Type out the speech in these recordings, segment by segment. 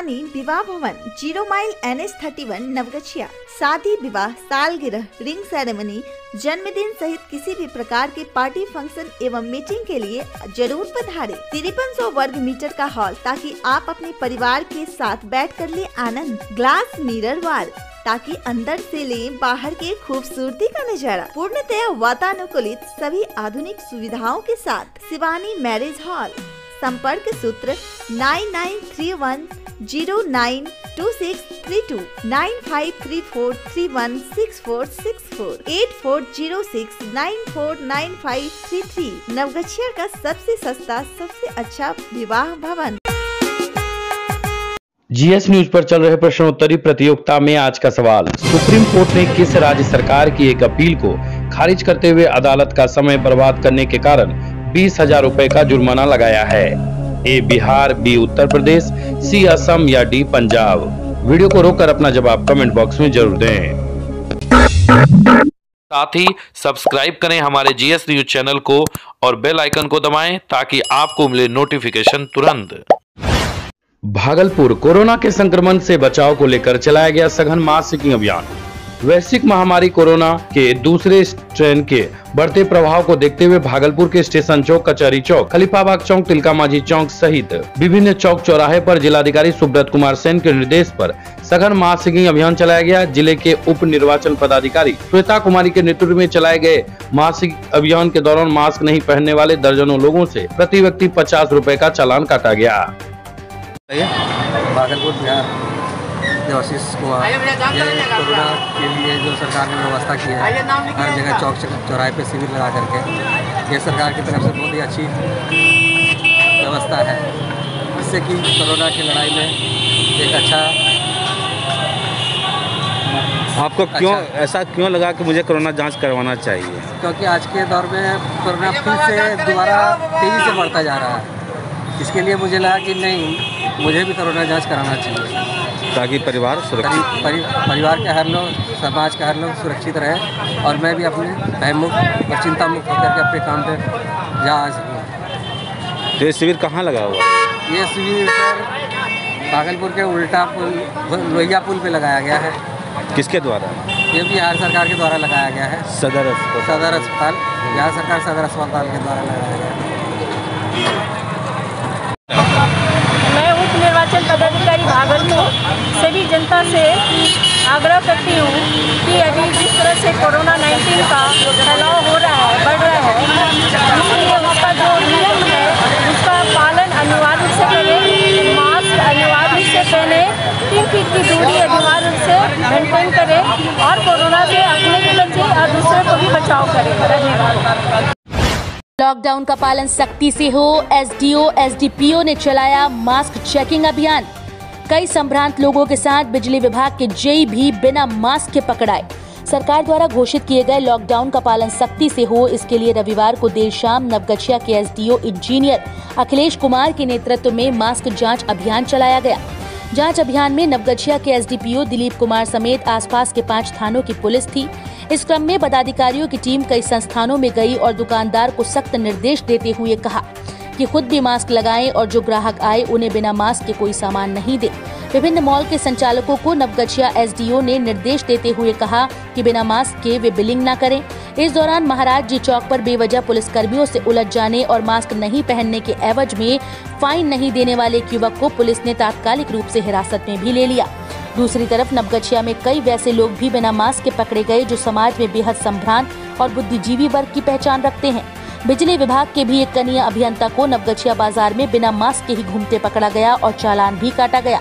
शिवानी विवाह भवन, zero mile N S thirty one Navgachhia. शादी विवाह, सालगिरह, रिंग सेरेमनी, जन्मदिन सहित किसी भी प्रकार के पार्टी फ़ंक्शन एवं मीटिंग के लिए ज़रूर पधारे। तिरपन सौ वर्ग मीटर का हॉल ताकि आप अपने परिवार के साथ बैठ कर ले आनंद। ग्लास, मिरर वाल ताकि अंदर से ले बाहर के खूबसूरती का नज़ारा। पूर्णतया वातानुकूलित सभी आधुनिक सुविधाओं के साथ, शिवानी मैरिज हॉल। संपर्क सूत्र nine nine three one zero nine two six three two, nine five three four three one six four six four, eight four zero six nine four nine five three three. Navgachhia का सबसे सस्ता, सबसे अच्छा विवाह भवन। GS news पर चल रहे प्रश्नोत्तरी प्रतियोगिता में आज का सवाल। सुप्रीम कोर्ट ने किस राज्य सरकार की एक अपील को खारिज करते हुए अदालत का समय बर्बाद करने के कारण बीस हज़ार रूपए का जुर्माना लगाया है। A Bihar B Uttar Pradesh C Assam या डी पंजाब। वीडियो को रोककर अपना जवाब कमेंट बॉक्स में ज़रूर दें। साथ ही सब्सक्राइब करें हमारे जीएस न्यूज़ चैनल को और बेल आइकन को दबाएँ ताकि आपको मिले नोटिफिकेशन तुरंत। भागलपुर कोरोना के संक्रमण से बचाव को लेकर चलाया गया सघन मास सीकिंग अभियान। वैश्विक महामारी कोरोना के दूसरे ट्रेन के बढ़ते प्रभाव को देखते हुए भागलपुर के स्टेशन चौक, कचहरी चौक, खलीफाबाग चौक तिलका माझी चौक सहित विभिन्न चौक चौराहे पर जिलाधिकारी सुब्रत कुमार सेन के निर्देश पर सघन मास अभियान चलाया गया। ज़िले के उप निर्वाचन पदाधिकारी श्वेता कुमारी के नेतृत्व में चलाए गए मासिक अभियान के दौरान मास्क नहीं पहनने वाले दर्जनों लोगों से प्रति व्यक्ति पचास रूपए का चालान काटा गया। भागलपुर देवाशीष कुमार ये कोरोना के लिए जो सरकार ने व्यवस्था की है हर जगह चौक चौराहे पे शिविर लगा करके ये सरकार की तरफ़ से बहुत ही अच्छी व्यवस्था है। जिससे कि कोरोना की लड़ाई में एक अच्छा आपको क्यों अच्छा। ऐसा क्यों लगा कि मुझे कोरोना जाँच करवाना चाहिए? क्योंकि आज के दौर में कोरोना फिर से दोबारा तेज़ी से बढ़ता जा रहा है। इसके लिए मुझे लगा कि नहीं मुझे भी कोरोना जाँच कराना चाहिए। ताकि परिवार सुरक्षित परि, परि, परिवार के हर लोग समाज के हर लोग सुरक्षित रहे और मैं भी अपने भयमुक्त और चिंता मुक्त होकर के अपने काम पर जा सकूँ। तो ये शिविर कहाँ लगा हुआ? ये शिविर सर भागलपुर के उल्टा पुल लोहिया पुल पे लगाया गया है। किसके द्वारा? ये बिहार सरकार के द्वारा लगाया गया है। सदर अस्पताल। सदर अस्पताल बिहार सरकार सदर अस्पताल के द्वारा लगाया गया है मैं उप निर्वाचन पदाधिकारी भागलपुर सभी जनता से आग्रह करती हूँ कि अभी जिस तरह से कोरोना 19 का फैलाव हो रहा है, बढ़ रहा है इसलिए उसका जो नियम है उसका पालन अनिवार्य से करें, मास्क अनिवार्य से पहने तीन फीट की दूरी अनिवार्य से मेंटेन करें और कोरोना से अपने भी बचें और दूसरे को भी बचाव करें। धन्यवाद। लॉकडाउन का पालन सख्ती से हो, एसडीओ, एसडीपीओ ने चलाया मास्क चेकिंग अभियान। कई संभ्रांत लोगों के साथ बिजली विभाग के जेई भी बिना मास्क के पकड़ाए। सरकार द्वारा घोषित किए गए लॉकडाउन का पालन सख्ती से हो, इसके लिए रविवार को देर शाम नवगछिया के एसडीओ इंजीनियर अखिलेश कुमार के नेतृत्व में मास्क जाँच अभियान चलाया गया। जाँच अभियान में नवगछिया के एसडीपीओ दिलीप कुमार समेत आसपास के पाँच थानों की पुलिस थी। इस क्रम में पदाधिकारियों की टीम कई संस्थानों में गई और दुकानदार को सख्त निर्देश देते हुए कहा। कि खुद भी मास्क लगाएँ और जो ग्राहक आए, उन्हें बिना मास्क के कोई सामान नहीं दे। विभिन्न मॉल के संचालकों को नवगछिया एसडीओ ने निर्देश देते हुए कहा कि बिना मास्क के वे बिलिंग न करें। इस दौरान महाराज जी चौक पर बेवजह पुलिसकर्मियों से उलझ जाने और मास्क नहीं पहनने के एवज में फाइन नहीं देने वाले एक युवक को पुलिस ने तात्कालिक रूप से हिरासत में भी ले लिया। दूसरी तरफ़, नवगछिया में कई वैसे लोग भी बिना मास्क के पकड़े गए जो समाज में बेहद संभ्रांत और बुद्धिजीवी वर्ग की पहचान रखते हैं। बिजली विभाग के भी एक कनीय अभियंता को नवगछिया बाज़ार में बिना मास्क के ही घूमते पकड़ा गया और चालान भी काटा गया।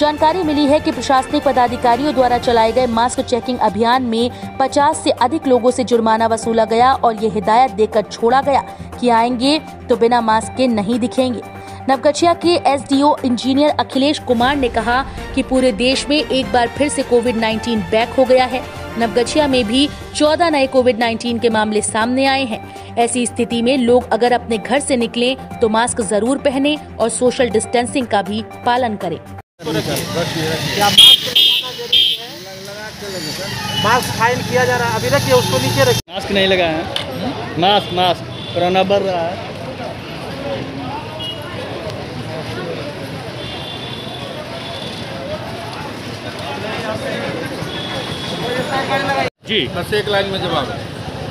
जानकारी मिली है कि प्रशासनिक पदाधिकारियों द्वारा चलाए गए मास्क चेकिंग अभियान में 50 से अधिक लोगों से जुर्माना वसूला गया और ये हिदायत देकर छोड़ा गया कि आएँगे तो बिना मास्क के नहीं दिखेंगे। नवगछिया के एसडीओ इंजीनियर अखिलेश कुमार ने कहा कि पूरे देश में एक बार फिर से कोविड 19 बैक हो गया है। नवगछिया में भी 14 नए कोविड 19 के मामले सामने आए हैं। ऐसी स्थिति में लोग अगर अपने घर से निकलें तो मास्क ज़रूर पहने और सोशल डिस्टेंसिंग का भी पालन करें। मास्क फाइन किया जा रहा है। अभी रखिए उसको नीचे रखिए। मास्क नहीं लगाया है। Mask mask. कोरोना बढ़ रहा है। जी। बस एक लाइन में जवाब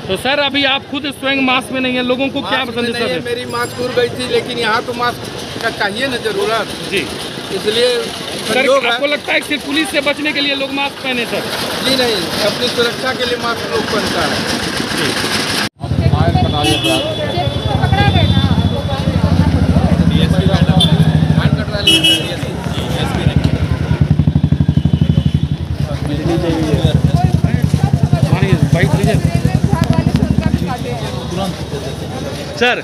तो सर अभी आप खुद स्वयं मास्क में नहीं है लोगों को क्या नहीं है, मेरी मास्क दूर गई थी लेकिन यहाँ तो मास्क का चाहिए ना ज़रूरत। जी। इसलिए सर आपको लगता है कि सिर्फ़ पुलिस से बचने के लिए लोग मास्क पहने सर? जी नहीं अपनी सुरक्षा के लिए मास्क लोग पहनता है। लीजिए सर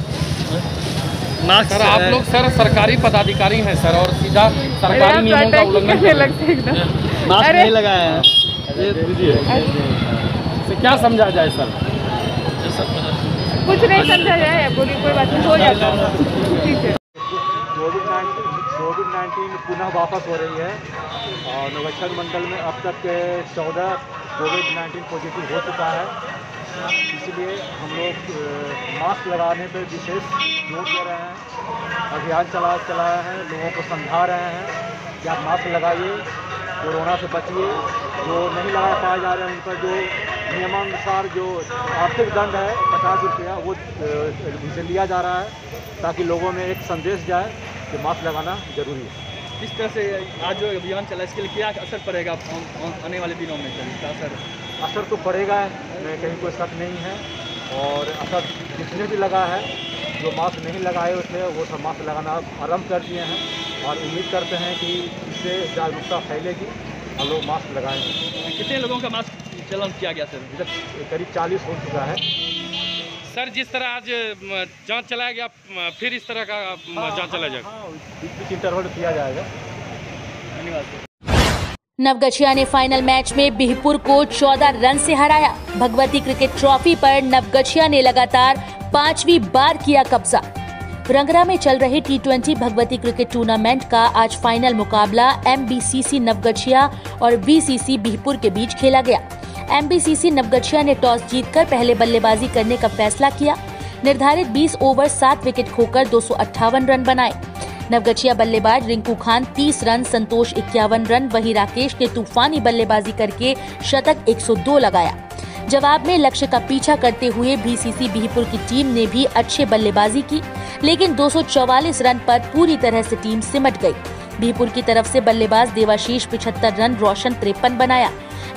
मास्क सर आप लोग सर सरकारी पदाधिकारी हैं सर और सीधा सरकारी नियमों का उल्लंघन मास्क नहीं लगाया है। से क्या समझा जाए सर? कुछ नहीं समझा जाए बोलिए कोई बात नहीं हो जाता। ठीक है। कोविड नाइन्टीन कोविड नाइन्टीन पुनः वापस हो रही है और नवच्छर मंडल में अब तक चौदह कोविड नाइन्टीन पॉजिटिव हो चुका है। इसलिए हम लोग मास्क लगाने पर विशेष ज़ोर दे रहे हैं। अभियान चला, चलाया है, लोगों को समझा रहे हैं कि आप मास्क लगाइए, कोरोना से बचिए। जो नहीं लगा पाए जा रहे हैं उन पर जो नियमानुसार जो आर्थिक दंड है, पचास रुपया, वो उनसे लिया जा रहा है, ताकि लोगों में एक संदेश जाए कि मास्क लगाना ज़रूरी है। किस तरह से आज जो अभियान चला इसके लिए क्या असर पड़ेगा आने- वाले दिनों में? सर इसका असर? असर तो पड़ेगा मैं कहीं कोई शक नहीं है। और असर जिसने भी लगा है जो मास्क नहीं लगाए थे वो सब मास्क लगाना आरंभ कर दिए हैं। और उम्मीद करते हैं कि इससे जागरूकता फैलेगी और लोग मास्क लगाएँगे। कितने लोगों का मास्क चलन किया गया सर? करीब चालीस हो चुका है। सर जिस तरह आज जाँच चलाया गया फिर इस तरह का म, जाँच चला जाएगा। हाँ बीच बीच इंटरवल किया जाएगा। धन्यवाद नवगछिया ने फाइनल मैच में बिहपुर को 14 रन से हराया। भगवती क्रिकेट ट्रॉफी पर नवगछिया ने लगातार पांचवी बार किया कब्जा। रंगरा में चल रहे T twenty Bhagwati cricket tournament का आज फाइनल मुकाबला एमबीसीसी नवगछिया और बीसीसी बिहपुर के बीच खेला गया। एमबीसीसी नवगछिया ने टॉस जीतकर पहले बल्लेबाजी करने का फैसला किया। निर्धारित 20 ओवर, सात विकेट खोकर दो सौ अट्ठावन रन बनाए। नवगछिया बल्लेबाज रिंकू खान 30 रन, संतोष इक्यावन रन, वहीं राकेश ने तूफानी बल्लेबाजी करके शतक 102 लगाया। जवाब में लक्ष्य का पीछा करते हुए बीसीसी बिहपुर की टीम ने भी अच्छे बल्लेबाजी की, लेकिन 244 रन पर पूरी तरह से टीम सिमट गई। बिहपुर की तरफ़ से बल्लेबाज देवाशीष 75 रन, रोशन तिरपन बनाया।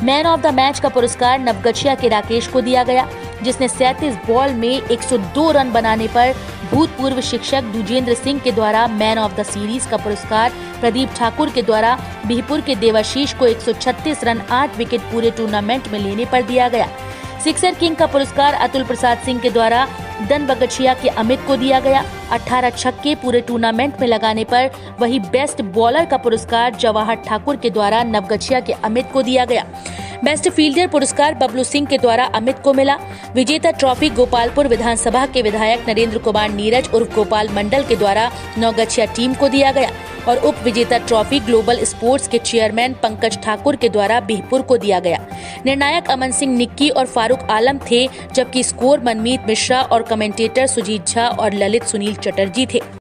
मैन ऑफ़ द मैच का पुरस्कार नवगछिया के राकेश को दिया गया, जिसने 37 बॉल में 102 रन बनाने पर भूतपूर्व शिक्षक दुजेंद्र सिंह के द्वारा मैन ऑफ़ द सीरीज़ का पुरस्कार, प्रदीप ठाकुर के द्वारा बीहपुर के देवाशीष को 136 रन 8 विकेट पूरे टूर्नामेंट में लेने पर दिया गया। सिक्सर किंग का पुरस्कार अतुल प्रसाद सिंह के द्वारा दन बगछिया के अमित को दिया गया। 18 छक्के पूरे टूर्नामेंट में लगाने पर वही बेस्ट बॉलर का पुरस्कार जवाहर ठाकुर के द्वारा नवगछिया के अमित को दिया गया। बेस्ट फील्डर पुरस्कार बबलू सिंह के द्वारा अमित को मिला। विजेता ट्रॉफी गोपालपुर विधानसभा के विधायक नरेंद्र कुमार नीरज उर्फ़ गोपाल मंडल के द्वारा नौगछिया टीम को दिया गया और उप विजेता ट्रॉफी ग्लोबल स्पोर्ट्स के चेयरमैन पंकज ठाकुर के द्वारा बिहपुर को दिया गया। निर्णायक अमन सिंह निक्की और फारूक आलम थे, जबकि स्कोर मनमीत मिश्रा और कमेंटेटर सुजीत झा और ललित सुनील चटर्जी थे।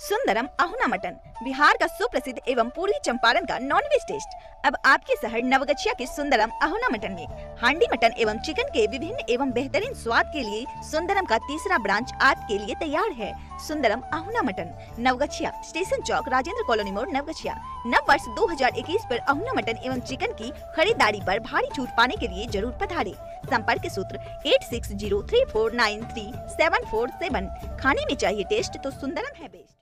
सुंदरम अहुना मटन, बिहार का सुप्रसिद्ध एवं पूर्वी चंपारण का नॉनवेज टेस्ट अब आपके शहर नवगछिया के सुंदरम अहुना मटन में, हांडी मटन एवं चिकन के विभिन्न एवं बेहतरीन स्वाद के लिए सुंदरम का तीसरा ब्रांच आपके लिए तैयार है। सुंदरम अहुना मटन, नवगछिया, स्टेशन चौक, राजेंद्र कॉलोनी मोड़, नवगछिया। नव वर्ष 2021 पर अहुना मटन एवं चिकन की खरीदारी पर भारी छूट पाने के लिए ज़रूर पधारे। संपर्क सूत्र eight six zero three four nine three seven four seven खाने में चाहिए टेस्ट तो सुंदरम है बेस्ट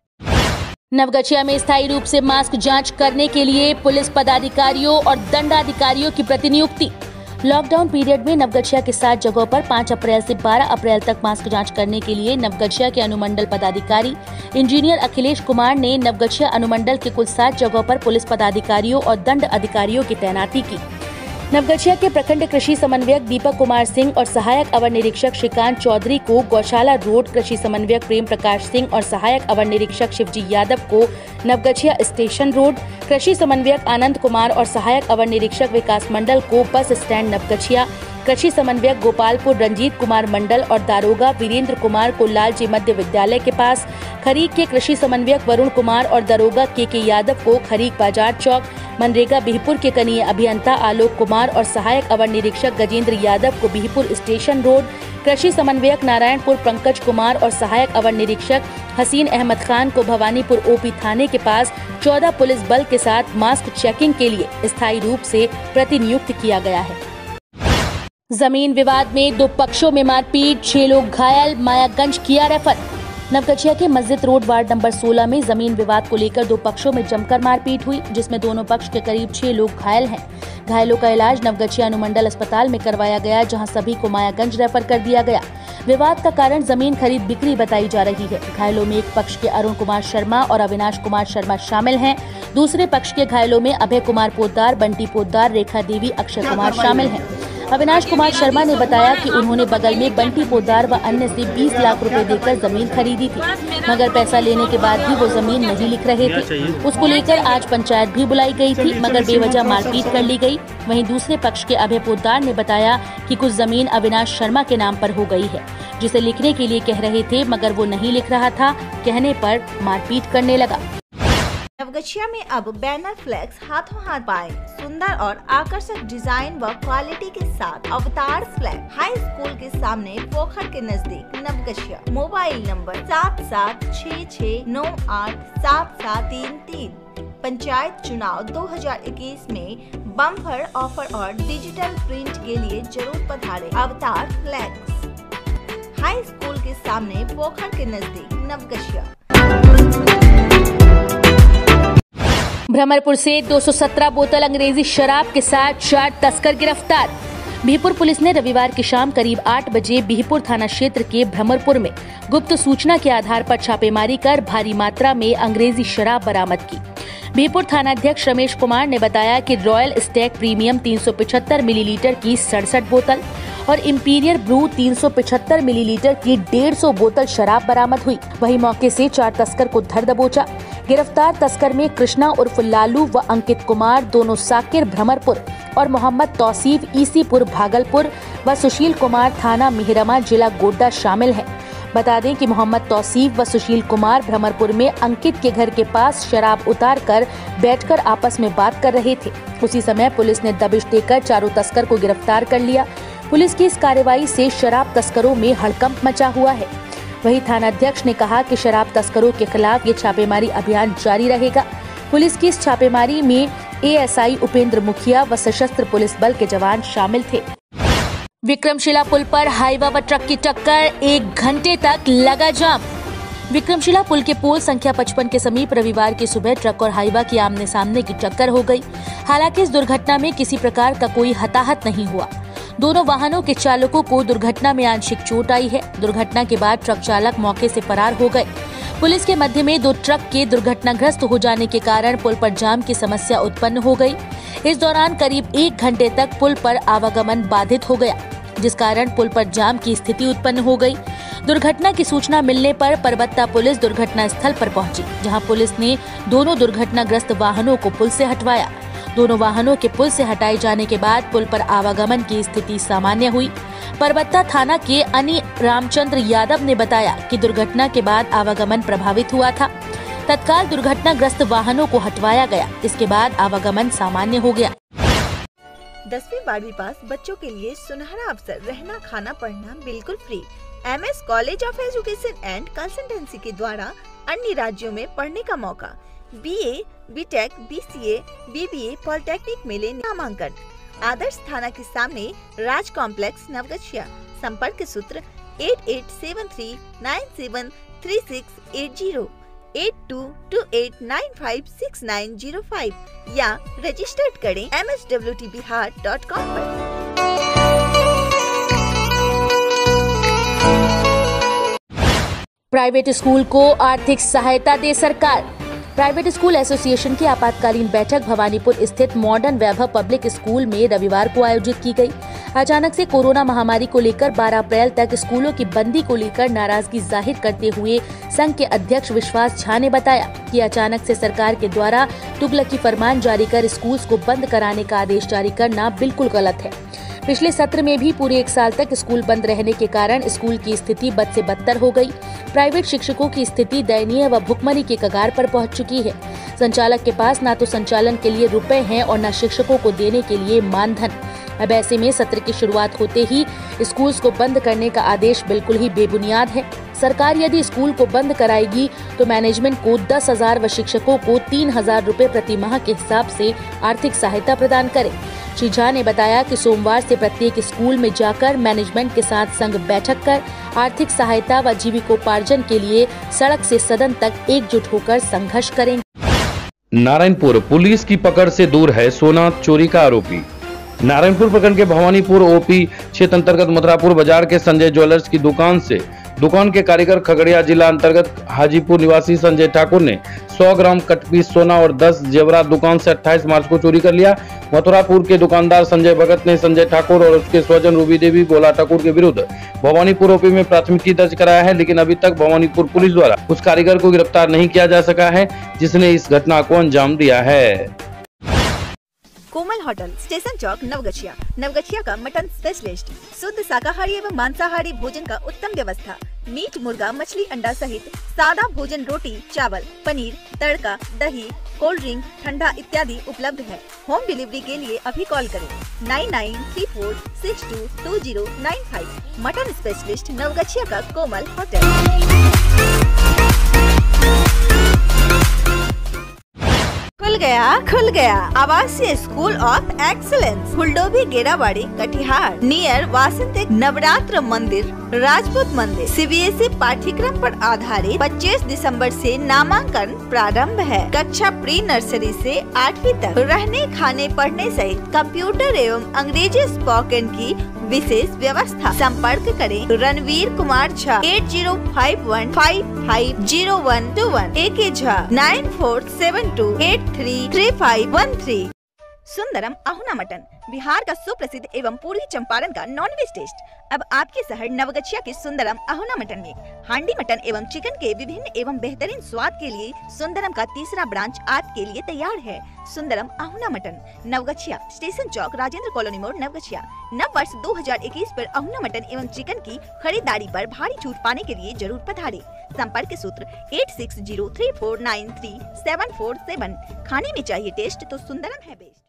नवगछिया में स्थायी रूप से मास्क जाँच करने के लिए पुलिस पदाधिकारियों और दंडाधिकारियों की प्रतिनियुक्ति। लॉकडाउन पीरियड में नवगछिया के सात जगहों पर 5 अप्रैल से 12 अप्रैल तक मास्क जाँच करने के लिए नवगछिया के अनुमंडल पदाधिकारी इंजीनियर अखिलेश कुमार ने नवगछिया अनुमंडल के कुल सात जगहों पर पुलिस पदाधिकारियों और दंड अधिकारियों की तैनाती की। नवगछिया के प्रखंड कृषि समन्वयक दीपक कुमार सिंह और सहायक अवर निरीक्षक श्रीकांत चौधरी को गौशाला रोड कृषि समन्वयक प्रेम प्रकाश सिंह और सहायक अवर निरीक्षक शिवजी यादव को नवगछिया स्टेशन रोड कृषि समन्वयक आनंद कुमार और सहायक अवर निरीक्षक विकास मंडल को बस स्टैंड नवगछिया कृषि समन्वयक गोपालपुर रंजीत कुमार मंडल और दारोगा वीरेंद्र कुमार को लालजी मध्य विद्यालय के पास खरीक के कृषि समन्वयक वरुण कुमार और दारोगा के के यादव को खरीक बाज़ार चौक, मनरेगा बिहपुर के कनीय अभियंता आलोक कुमार और सहायक अवर निरीक्षक गजेंद्र यादव को बिहपुर स्टेशन रोड, कृषि समन्वयक नारायणपुर पंकज कुमार और सहायक अवर निरीक्षक हसीन अहमद खान को भवानीपुर ओपी थाने के पास 14 पुलिस बल के साथ मास्क चेकिंग के लिए स्थायी रूप से प्रतिनियुक्त किया गया है। ज़मीन विवाद में दो पक्षों में मारपीट छह लोग घायल मायागंज किया रेफर। नवगछिया के मस्जिद रोड वार्ड नंबर 16 में ज़मीन विवाद को लेकर दो पक्षों में जमकर मारपीट हुई जिसमें दोनों पक्ष के करीब छह लोग घायल हैं। घायलों का इलाज नवगछिया अनुमंडल अस्पताल में करवाया गया जहाँ सभी को मायागंज रेफर कर दिया गया। विवाद का कारण ज़मीन खरीद बिक्री बताई जा रही है। घायलों में एक पक्ष के अरुण कुमार शर्मा और अविनाश कुमार शर्मा शामिल हैं। दूसरे पक्ष के घायलों में अभय कुमार पोदार बंटी पोदार रेखा देवी अक्षय कुमार शामिल हैं। अविनाश कुमार शर्मा ने बताया कि उन्होंने बगल में बंटी पोदार व अन्य से 20 लाख रुपए देकर ज़मीन खरीदी थी। मगर पैसा लेने के बाद भी वो ज़मीन नहीं लिख रहे थे। उसको लेकर आज पंचायत भी बुलाई गई थी, मगर बेवजह मारपीट कर ली गई। वहीं दूसरे पक्ष के अभय पोदार ने बताया कि कुछ ज़मीन अविनाश शर्मा के नाम आरोप हो गई है, जिसे लिखने के लिए कह रहे थे, मगर वो नहीं लिख रहा था। कहने पर मारपीट करने लगा। नवगछिया में अब बैनर फ्लैक्स हाथों हाथ पाए सुंदर और आकर्षक डिज़ाइन व क्वालिटी के साथ अवतार फ्लैग हाई स्कूल के सामने पोखर के नज़दीक नवगछिया। मोबाइल नंबर सात सात छ छः नौ आठ सात सात तीन तीन। पंचायत चुनाव 2021 में बम्पर ऑफ़र और डिजिटल प्रिंट के लिए ज़रूर पधारे अवतार फ्लैक्स हाई स्कूल के सामने पोखर के नज़दीक नवगछिया। भ्रमरपुर से 217 बोतल अंग्रेज़ी शराब के साथ चार तस्कर गिरफ़्तार। बिहपुर पुलिस ने रविवार की शाम करीब 8 बजे बिहपुर थाना क्षेत्र के भ्रमरपुर में गुप्त सूचना के आधार पर छापेमारी कर भारी मात्रा में अंग्रेज़ी शराब बरामद की। बिहपुर थानाध्यक्ष रमेश कुमार ने बताया कि रॉयल स्टैक प्रीमियम 375 मिलीलीटर की सड़सठ बोतल और इंपीरियर ब्रू 375 मिलीलीटर की 150 बोतल शराब बरामद हुई। वहीं मौके से चार तस्कर को धर दबोचा। गिरफ़्तार तस्कर में कृष्णा उर्फ़ लालू व अंकित कुमार, दोनों साकिर, भ्रमरपुर और मोहम्मद तौसीफ, ईसीपुर, भागलपुर व सुशील कुमार थाना मिहरमा, जिला गोड्डा शामिल हैं। बता दें कि मोहम्मद तौसीफ व सुशील कुमार भ्रमरपुर में अंकित के घर के पास शराब उतार कर बैठकर आपस में बात कर रहे थे। उसी समय पुलिस ने दबिश देकर चारों तस्कर को गिरफ़्तार कर लिया। पुलिस की इस कार्रवाई से शराब तस्करों में हड़कंप मचा हुआ है। वहीं थानाध्यक्ष ने कहा कि शराब तस्करों के खिलाफ ये छापेमारी अभियान जारी रहेगा। पुलिस की इस छापेमारी में एएसआई उपेंद्र मुखिया व सशस्त्र पुलिस बल के जवान शामिल थे। विक्रमशिला पुल पर हाईवा व ट्रक की टक्कर, एक घंटे तक लगा जाम। विक्रमशिला पुल के पोल संख्या 55 के समीप रविवार की सुबह ट्रक और हाईवा की आमने सामने की टक्कर हो गई। हालाँकि इस दुर्घटना में किसी प्रकार का कोई हताहत नहीं हुआ। दोनों वाहनों के चालकों को दुर्घटना में आंशिक चोट आई है। दुर्घटना के बाद ट्रक चालक मौके से फरार हो गए। पुलिस के मध्य में दो ट्रक के दुर्घटनाग्रस्त हो जाने के कारण पुल पर जाम की समस्या उत्पन्न हो गई। इस दौरान करीब एक घंटे तक पुल पर आवागमन बाधित हो गया। जिस कारण पुल पर जाम की स्थिति उत्पन्न हो गई। दुर्घटना की सूचना मिलने पर परबत्ता पुलिस दुर्घटना स्थल पर पहुँची, जहाँ पुलिस ने दोनों दुर्घटनाग्रस्त वाहनों को पुल से हटवाया। दोनों वाहनों के पुल से हटाए जाने के बाद पुल पर आवागमन की स्थिति सामान्य हुई। परबत्ता थाना के अनि रामचंद्र यादव ने बताया कि दुर्घटना के बाद आवागमन प्रभावित हुआ था। तत्काल दुर्घटनाग्रस्त वाहनों को हटवाया गया, इसके बाद आवागमन सामान्य हो गया। दसवीं बारहवीं पास बच्चों के लिए सुनहरा अवसर, रहना, खाना, पढ़ना बिल्कुल free M S college of education and consultancy के द्वारा अन्य राज्यों में पढ़ने का मौका। B A B tech B C A B B A polytechnic में ले नामांकन। आदर्श थाना के सामने राज कॉम्प्लेक्स नवगछिया। संपर्क सूत्र eight eight seven three nine seven three six eight zero eight two two eight nine five six nine zero five या registered करें M S W T Bihar dot com private school को आर्थिक सहायता दे सरकार। Private school association की आपातकालीन बैठक भवानीपुर स्थित मॉडर्न वैभव पब्लिक स्कूल में रविवार को आयोजित की गई। अचानक से कोरोना महामारी को लेकर 12 अप्रैल तक स्कूलों की बंदी को लेकर नाराज़गी ज़ाहिर करते हुए संघ के अध्यक्ष विश्वास झा ने बताया कि अचानक से सरकार के द्वारा तुगलकी फरमान जारी कर स्कूल को बंद कराने का आदेश जारी करना बिल्कुल गलत है। पिछले सत्र में भी पूरे एक साल तक स्कूल बंद रहने के कारण स्कूल की स्थिति बद से बदतर हो गई। प्राइवेट शिक्षकों की स्थिति दयनीय व भुखमरी के कगार पर पहुँच चुकी है। संचालक के पास न तो संचालन के लिए रुपए हैं और न शिक्षकों को देने के लिए मानधन। अब ऐसे में सत्र की शुरुआत होते ही स्कूल्स को बंद करने का आदेश बिल्कुल ही बेबुनियाद है। सरकार यदि स्कूल को बंद कराएगी तो मैनेजमेंट को दस हज़ार व शिक्षकों को तीन हज़ार रूपए प्रति माह के हिसाब से आर्थिक सहायता प्रदान करे। श्री झा ने बताया कि सोमवार से प्रत्येक स्कूल में जाकर मैनेजमेंट के साथ संघ बैठक कर आर्थिक सहायता व जीविकोपार्जन के लिए सड़क से सदन तक एकजुट होकर संघर्ष करेंगे नारायणपुर पुलिस की पकड़ से दूर है सोना चोरी का आरोपी। नारायणपुर प्रखंड के भवानीपुर ओपी क्षेत्र अंतर्गत मथुरापुर बाज़ार के संजय ज्वेलर्स की दुकान से दुकान के कारीगर खगड़िया जिला अंतर्गत हाजीपुर निवासी संजय ठाकुर ने 100 ग्राम कटपीस सोना और 10 जेवरात दुकान से 28 मार्च को चोरी कर लिया। मथुरापुर के दुकानदार संजय भगत ने संजय ठाकुर और उसके स्वजन रूबी देवी गोला ठाकुर के विरुद्ध भवानीपुर ओपी में प्राथमिकी दर्ज कराया है, लेकिन अभी तक भवानीपुर पुलिस द्वारा उस कारीगर को गिरफ़्तार नहीं किया जा सका है, जिसने इस घटना को अंजाम दिया है। कोमल होटल, स्टेशन चौक, नवगछिया। नवगछिया का मटन स्पेशलिस्ट। शुद्ध शाकाहारी एवं मांसाहारी भोजन का उत्तम व्यवस्था। मीट, मुर्गा, मछली अंडा सहित सादा भोजन, रोटी, चावल, पनीर, तड़का, दही, कोल्ड ड्रिंक, ठंडा इत्यादि उपलब्ध है। होम डिलीवरी के लिए अभी कॉल करें। Nine nine three four six two two zero nine five. Mutton specialist Navgachhia का कोमल होटल। गया, खुल गया। आवासीय school of excellence Phuldobhi Gerabari, Katihar. Near वासंतिक नवरात्र मंदिर, राजपूत मंदिर। सीबीएसई पाठ्यक्रम पर आधारित 25 दिसंबर से नामांकन प्रारंभ है। कक्षा प्री नर्सरी से आठवीं तक रहने खाने पढ़ने सहित कंप्यूटर एवं अंग्रेज़ी स्पोकन की विशेष व्यवस्था। संपर्क करें Ranvir Kumar Jha eight zero five one five five zero one two one A K Jha nine four seven two eight three three five one three Sundaram Ahuna mutton. Bihar का सुप्रसिद्ध एवं पूर्वी चंपारण का नॉन वेज टेस्ट अब आपके शहर नवगछिया के सुंदरम अहुना mutton में। हांडी मटन एवं चिकन के विभिन्न एवं बेहतरीन स्वाद के लिए सुंदरम का तीसरा ब्रांच आपके लिए तैयार है। सुंदरम अहुना मटन, नवगछिया, स्टेशन चौक, राजेंद्र कॉलोनी मोड़, नवगछिया। नव वर्ष 2021 पर अहुना मटन एवं चिकन की खरीदारी पर भारी छूट पाने के लिए ज़रूर पधारे। संपर्क सूत्र eight six zero three four nine three seven four seven खाने में चाहिए टेस्ट तो सुंदरम है बेस्ट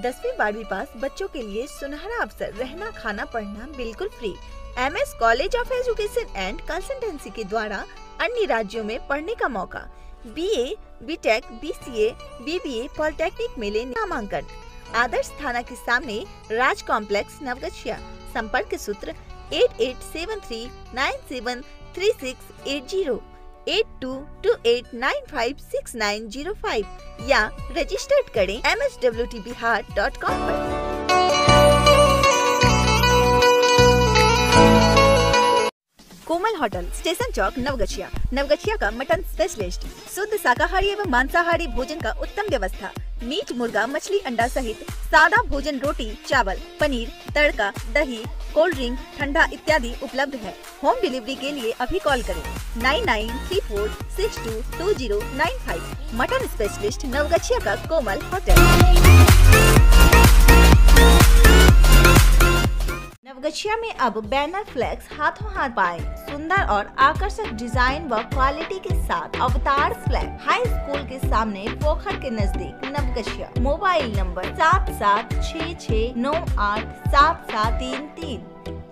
दसवीं बारहवीं पास बच्चों के लिए सुनहरा अवसर, रहना, खाना, पढ़ना बिल्कुल free M S college of education and consultancy के द्वारा अन्य राज्यों में पढ़ने का मौका। B A B tech B C A B B A polytechnic में ले नामांकन। आदर्श थाना के सामने राज कॉम्प्लेक्स नवगछिया। संपर्क सूत्र eight eight seven three nine seven three six eight zero eight two two eight nine five six nine zero five या registered करें M S W T Bihar dot com Komal hotel, station चौक, नवगछिया। नवगछिया का mutton specialist शुद्ध शाकाहारी एवं मांसाहारी भोजन का उत्तम व्यवस्था। मीट, मुर्गा, मछली, अंडा सहित सादा भोजन रोटी, चावल, पनीर, तड़का, दही कोल्ड ड्रिंक, ठंडा इत्यादि उपलब्ध है। होम डिलीवरी के लिए अभी कॉल करें। Nine nine three four six two two zero nine five. Mutton specialist Navgachhia का कोमल होटल। नवगछिया में अब बैनर फ्लैक्स हाथों हाथ पाए सुंदर और आकर्षक डिज़ाइन व क्वालिटी के साथ अवतार फ्लैग हाई स्कूल के सामने पोखर के नज़दीक नवगछिया। मोबाइल नंबर सात सात छः छः नौ आठ सात सात तीन तीन।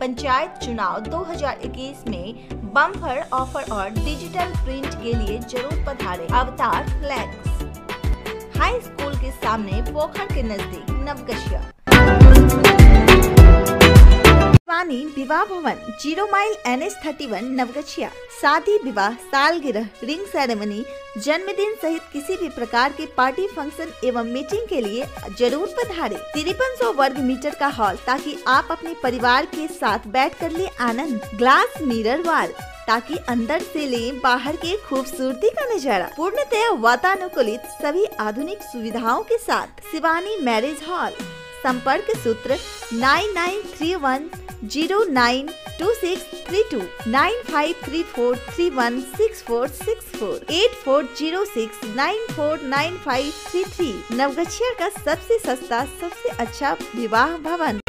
पंचायत चुनाव 2021 में बम्पर ऑफ़र और डिजिटल प्रिंट के लिए ज़रूर पधारे अवतार फ्लैक्स हाई स्कूल के सामने पोखर के नज़दीक नवगछिया। शिवानी विवाह भवन, zero mile N S thirty one Navgachhia. शादी विवाह, सालगिरह, रिंग सेरेमनी, जन्मदिन सहित किसी भी प्रकार के पार्टी फ़ंक्शन एवं मीटिंग के लिए ज़रूर पधारे। तिरपन सौ वर्ग मीटर का हॉल ताकि आप अपने परिवार के साथ बैठ कर ले आनंद। ग्लास, मिरर वाल ताकि अंदर से ले बाहर के खूबसूरती का नज़ारा। पूर्णतया वातानुकूलित सभी आधुनिक सुविधाओं के साथ, शिवानी मैरिज हॉल। संपर्क सूत्र nine nine three one zero nine two six three two, nine five three four three one six four six four, eight four zero six nine four nine five three three. Navgachhia का सबसे सस्ता, सबसे अच्छा विवाह भवन।